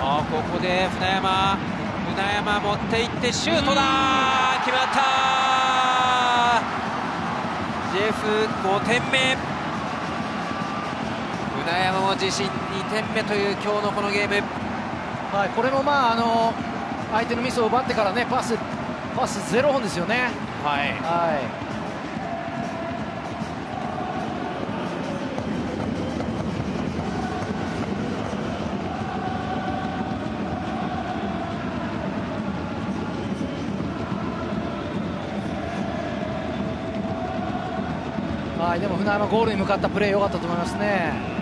ここで船山。船山持っていってシュートだ決まったジェフ5点目。船山も自身2点目という今日のこのゲーム。はい、これもまああの相手のミスを奪ってからねパスパスゼロ本ですよね。はい。はい。はい、でも船山ゴールに向かったプレー良かったと思いますね。